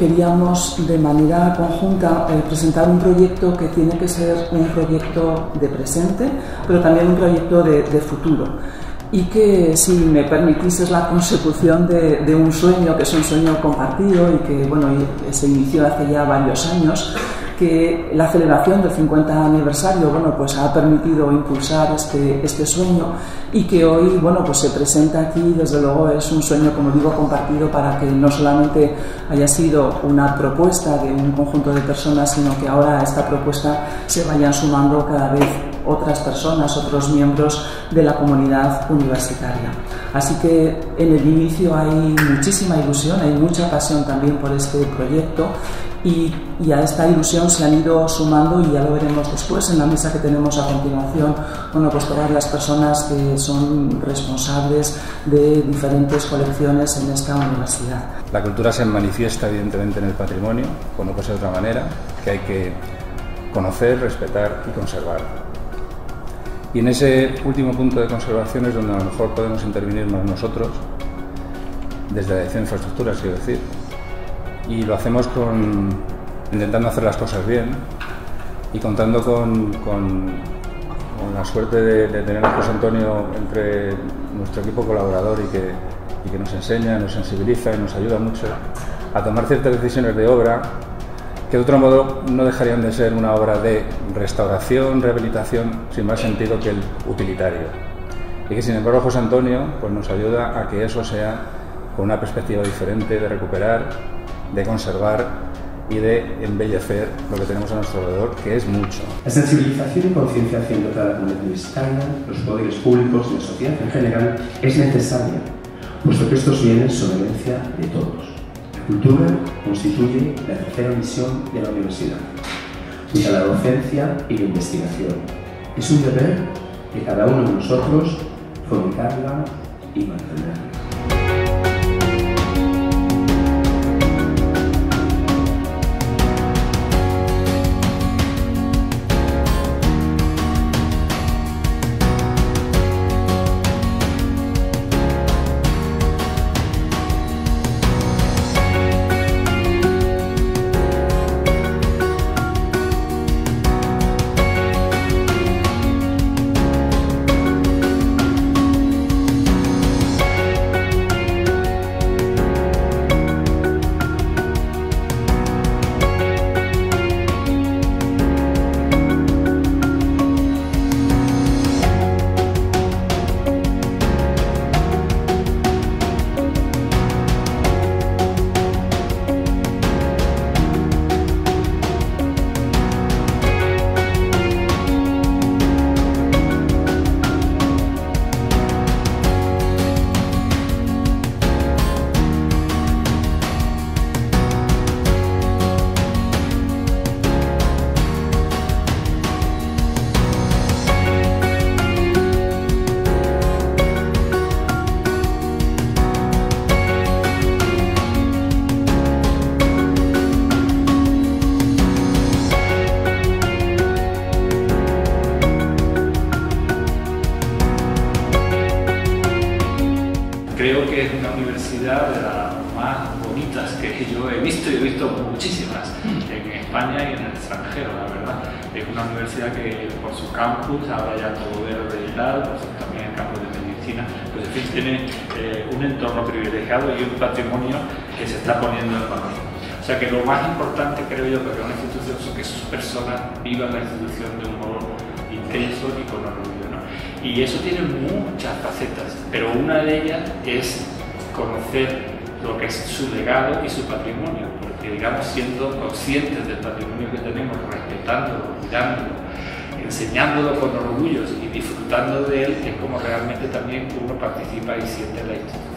queríamos de manera conjunta eh, presentar un proyecto que tiene que ser un proyecto de presente, pero también un proyecto de, futuro. Y que, si me permitís, es la consecución de, de, un sueño, que es un sueño compartido y que bueno, se inició hace ya varios años que la celebración del 50 aniversario bueno, pues ha permitido impulsar este, este sueño y que hoy bueno, pues se presenta aquí, desde luego es un sueño, como digo, compartido para que no solamente haya sido una propuesta de un conjunto de personas, sino que ahora a esta propuesta se vayan sumando cada vez otras personas, otros miembros de la comunidad universitaria. Así que en el inicio hay muchísima ilusión, hay mucha pasión también por este proyecto y, a esta ilusión se han ido sumando y ya lo veremos después en la mesa que tenemos a continuación, bueno, pues todas las personas que son responsables de diferentes colecciones en esta universidad. La cultura se manifiesta evidentemente en el patrimonio, como puede ser de otra manera, que hay que conocer, respetar y conservar. Y en ese último punto de conservación es donde a lo mejor podemos intervenir más nosotros, desde la Dirección de Infraestructuras, quiero decir, y lo hacemos con, intentando hacer las cosas bien y contando con, con, la suerte de, tener a José Antonio entre nuestro equipo colaborador y que, y que nos enseña, nos sensibiliza y nos ayuda mucho a tomar ciertas decisiones de obra que de otro modo no dejarían de ser una obra de restauración, rehabilitación, sin más sentido que el utilitario. Y que sin embargo José Antonio pues, nos ayuda a que eso sea con una perspectiva diferente de recuperar de conservar y de embellecer lo que tenemos a nuestro alrededor, que es mucho. La sensibilización y concienciación toda la comunidad universitaria, los poderes públicos y la sociedad en general es necesaria, puesto que estos bienes son herencia de todos. Cultura constituye la tercera misión de la universidad, junto a la docencia y la investigación. Es un deber de cada uno de nosotros fomentarla y mantenerla. Universidad de las más bonitas que yo he visto y he visto muchísimas en España y en el extranjero, la verdad. Es una universidad que por su campus, ahora ya todo verde y tal, pues también el campus de medicina, pues en fin, tiene eh, un entorno privilegiado y un patrimonio que se está poniendo en valor. O sea que lo más importante, creo yo, para una institución es que sus personas vivan la institución de un modo intenso y con orgullo. Y eso tiene muchas facetas, pero una de ellas es conocer lo que es su legado y su patrimonio, porque digamos siendo conscientes del patrimonio que tenemos, respetándolo, cuidándolo, enseñándolo con orgullo y disfrutando de él, es como realmente también uno participa y siente la institución.